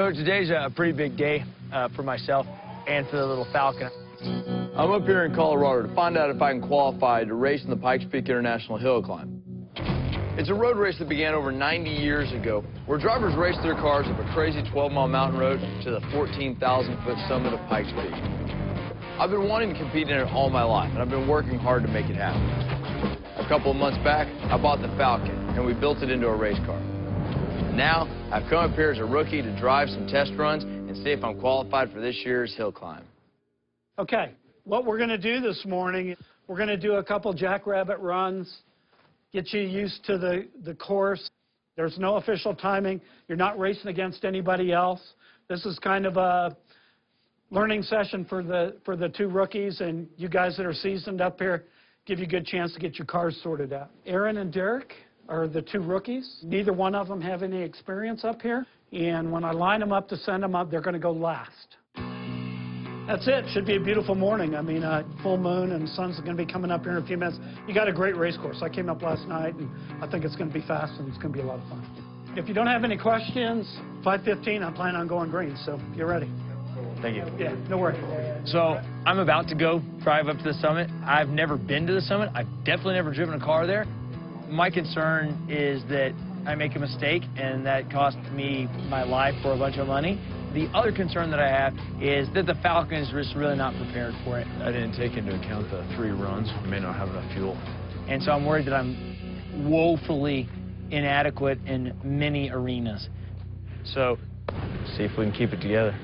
So today's a pretty big day uh, for myself and for the little Falcon. I'm up here in Colorado to find out if I can qualify to race in the Pikes Peak International Hill Climb. It's a road race that began over 90 years ago, where drivers race their cars up a crazy 12-mile mountain road to the 14,000-foot summit of Pikes Peak. I've been wanting to compete in it all my life, and I've been working hard to make it happen. A couple of months back, I bought the Falcon, and we built it into a race car. Now, I've come up here as a rookie to drive some test runs and see if I'm qualified for this year's hill climb. Okay, what we're going to do this morning, we're going to do a couple jackrabbit runs, get you used to the, the course. There's no official timing. You're not racing against anybody else. This is kind of a learning session for the, for the two rookies and you guys that are seasoned up here, give you a good chance to get your cars sorted out. Aaron and Derek are the two rookies. Neither one of them have any experience up here. And when I line them up to send them up, they're going to go last. That's it. Should be a beautiful morning. I mean, uh, full moon and sun's going to be coming up here in a few minutes. You got a great race course. I came up last night, and I think it's going to be fast and it's going to be a lot of fun. If you don't have any questions, 5:15. I plan on going green, so you're ready. Thank you. Yeah, no worries. So I'm about to go drive up to the summit. I've never been to the summit. I've definitely never driven a car there. My concern is that I make a mistake and that costs me my life for a bunch of money. The other concern that I have is that the Falcons is just really not prepared for it. I didn't take into account the three runs. We may not have enough fuel. And so I'm worried that I'm woefully inadequate in many arenas. So see if we can keep it together.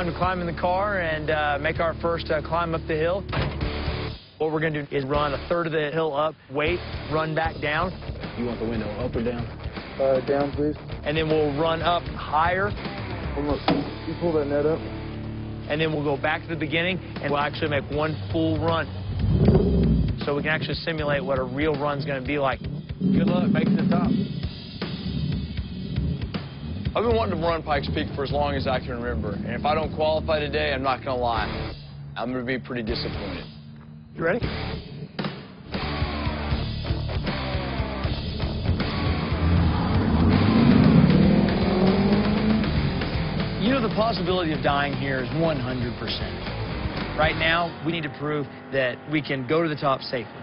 Time to climb in the car and uh, make our first uh, climb up the hill. What we're going to do is run a third of the hill up, wait, run back down, You want the window up or down? Uh, down, please. and then we'll run up higher, Almost. You pull that net up. and then we'll go back to the beginning, and we'll actually make one full run. So we can actually simulate what a real run's going to be like. Good luck, make it to the top. I've been wanting to run Pikes Peak for as long as I can remember, and if I don't qualify today, I'm not going to lie. I'm going to be pretty disappointed. You ready? You know, the possibility of dying here is 100%. Right now, we need to prove that we can go to the top safely.